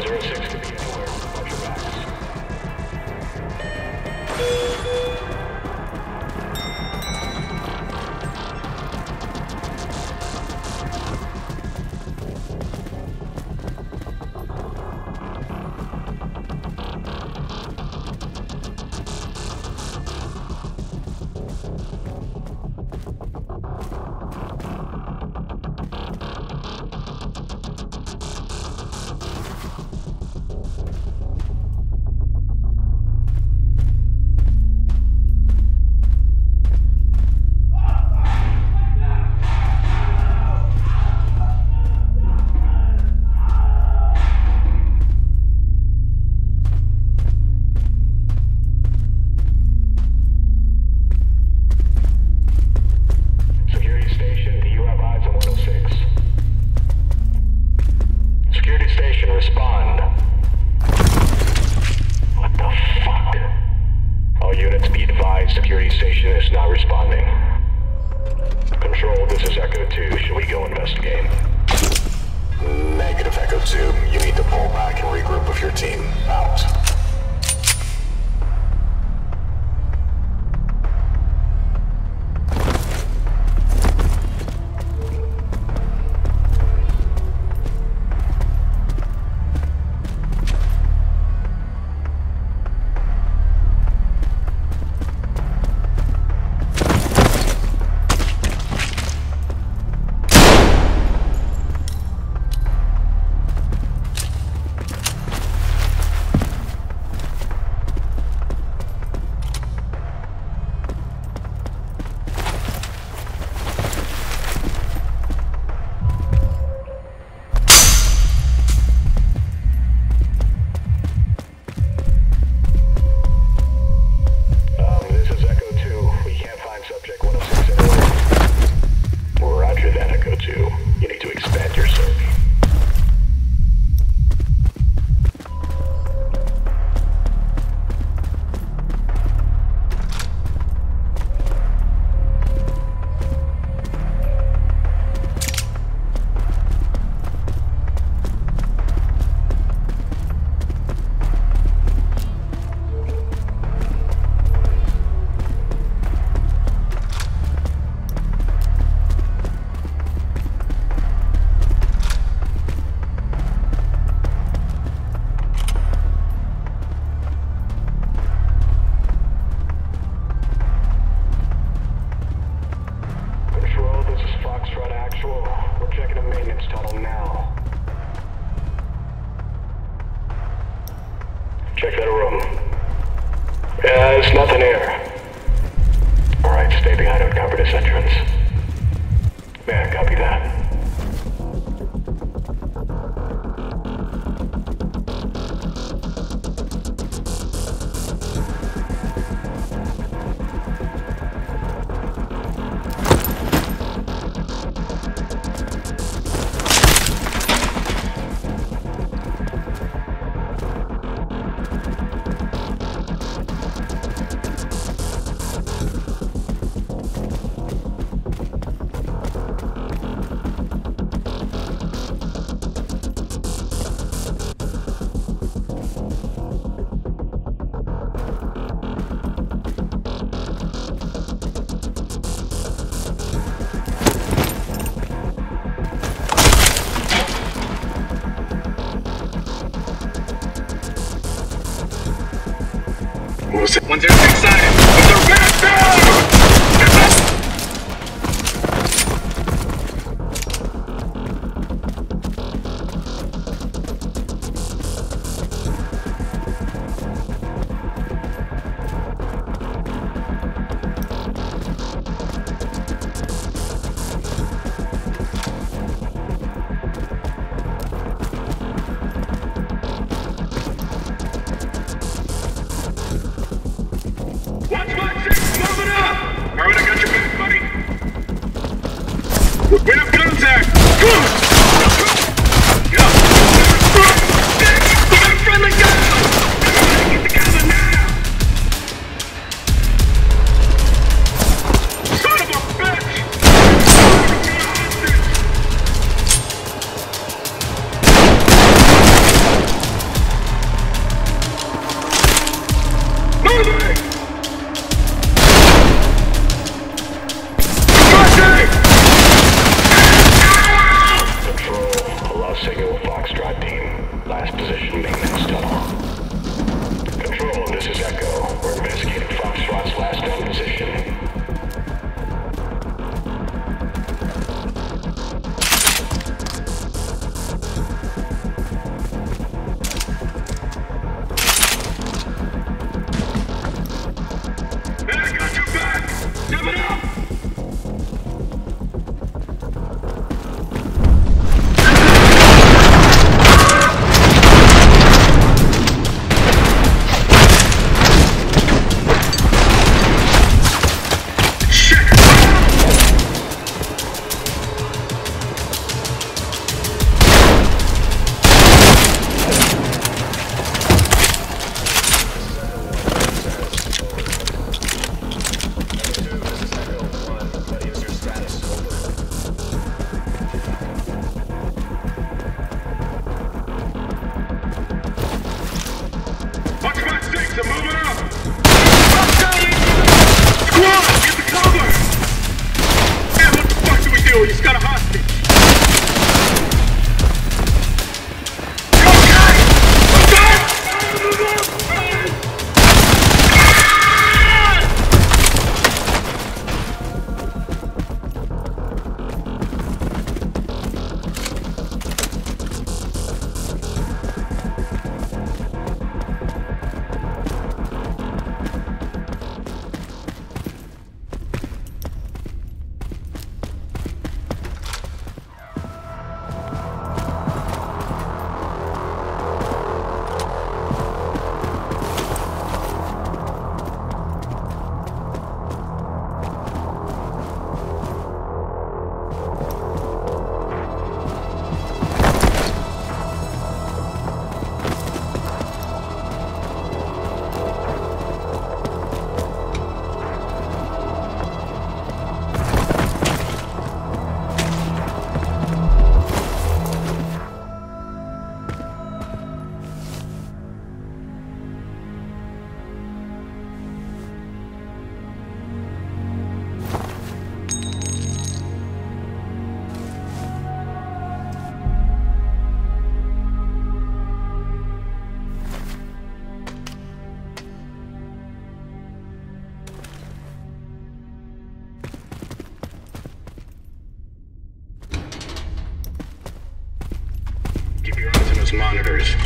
Zero six. Those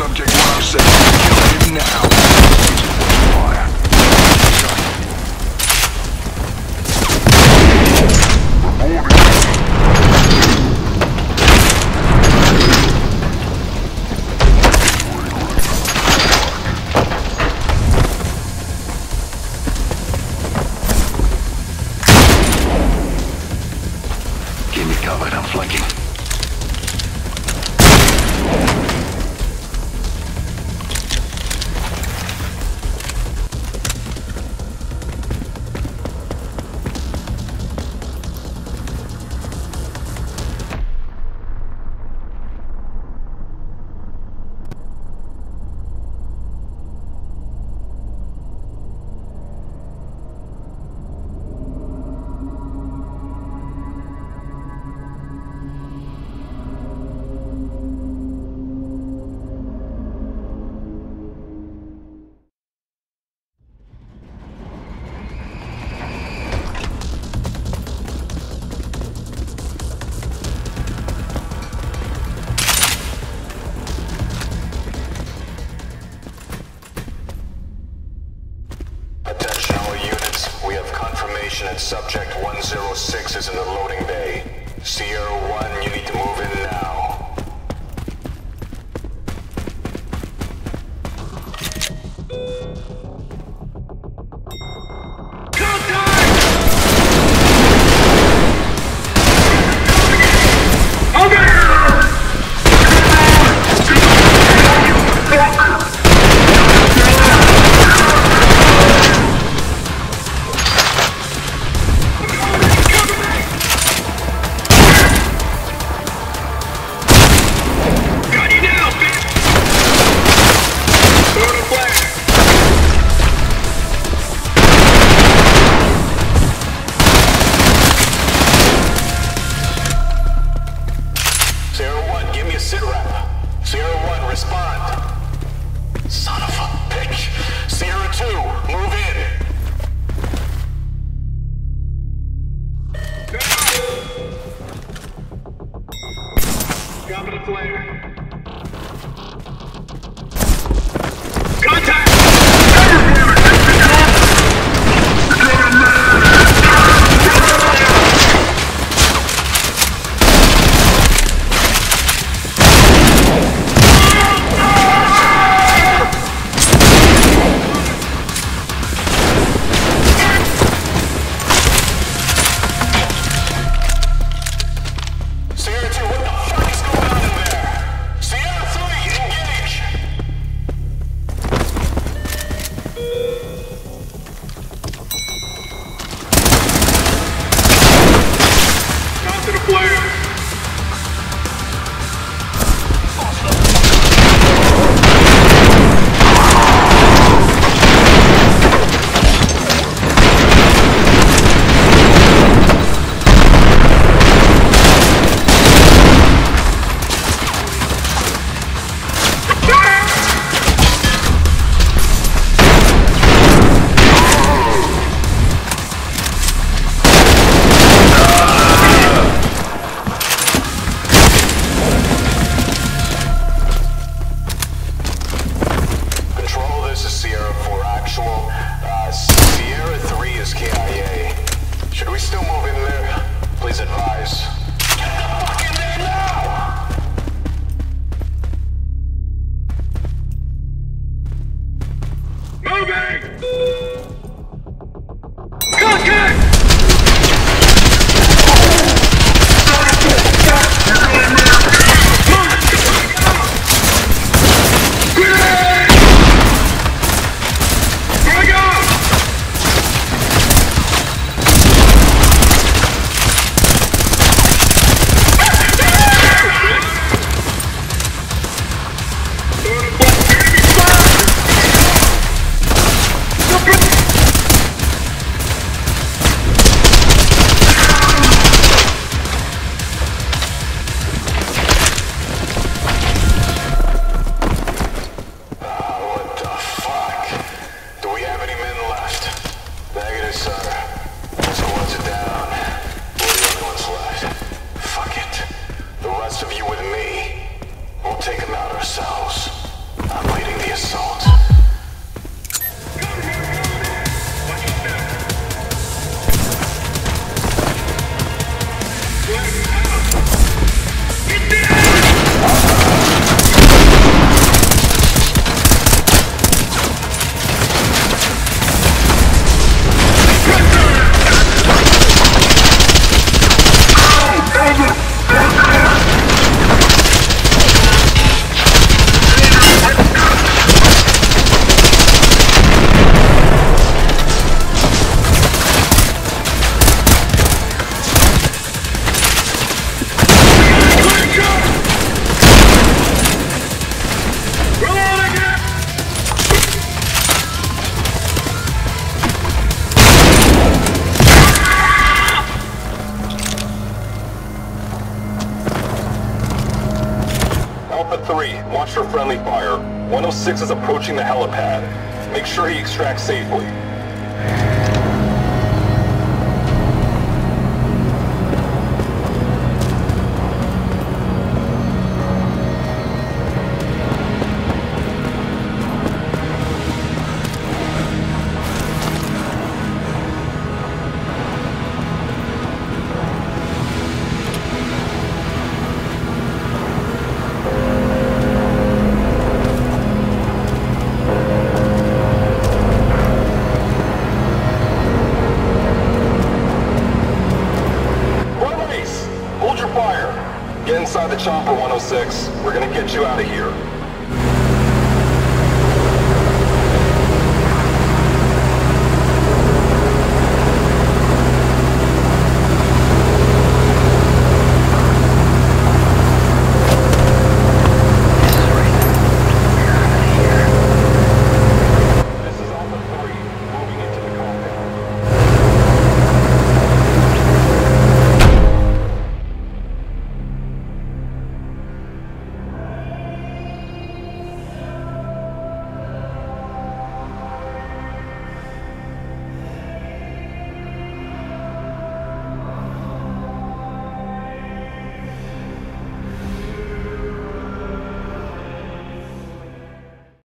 Subject 107, kill him now. Subject 106 is in the loading bay. respond. Son of His advise. Approaching the helipad. Make sure he extracts safely.